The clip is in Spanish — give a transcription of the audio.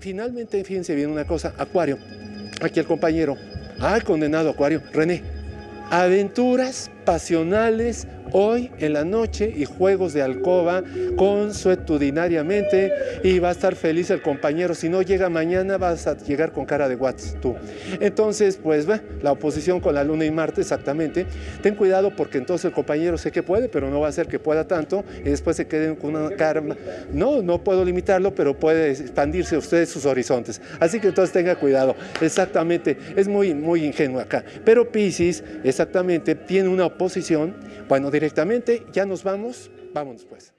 finalmente, fíjense bien una cosa, Acuario, aquí el compañero, ay, condenado Acuario, René, aventuras pasionales hoy en la noche y juegos de alcoba consuetudinariamente y va a estar feliz el compañero. Si no llega mañana vas a llegar con cara de Watts tú. Entonces, pues la oposición con la Luna y Marte exactamente. Ten cuidado porque entonces el compañero sé que puede, pero no va a ser que pueda tanto y después se queden con una cara... No, no puedo limitarlo, pero puede expandirse ustedes sus horizontes. Así que entonces tenga cuidado. Exactamente, es muy, muy ingenuo acá. Pero Pisces, exactamente, tiene una oposición, bueno, directamente, ya nos vamos, vámonos pues.